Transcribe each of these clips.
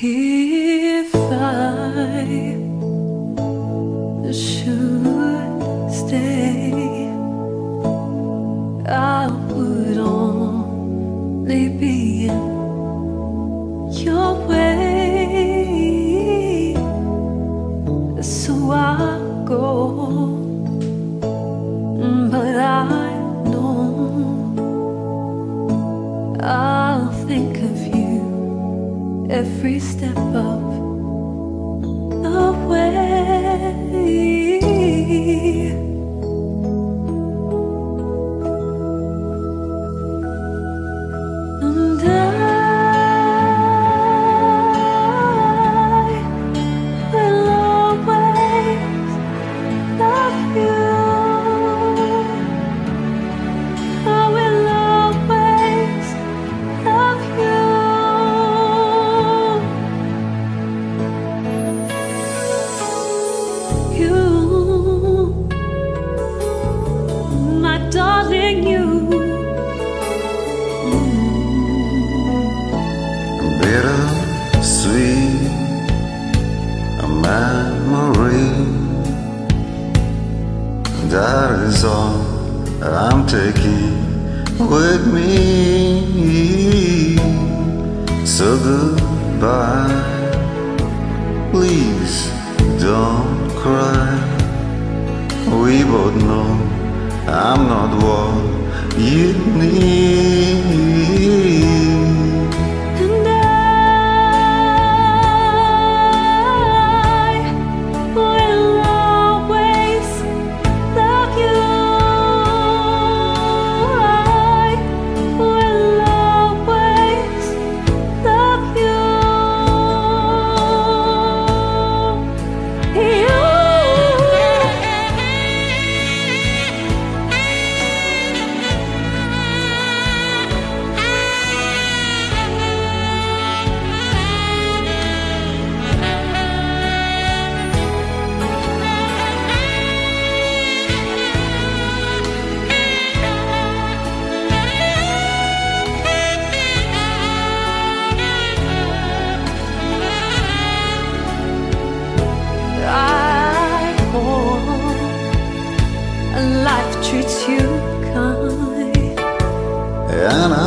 If I should every step of darling, you. bitter sweet a memory. That is all I'm taking with me. So goodbye. Please don't cry. We both know I'm not what you need. And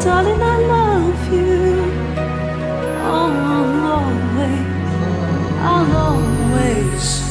darling, I love you. Oh, always, I'll always.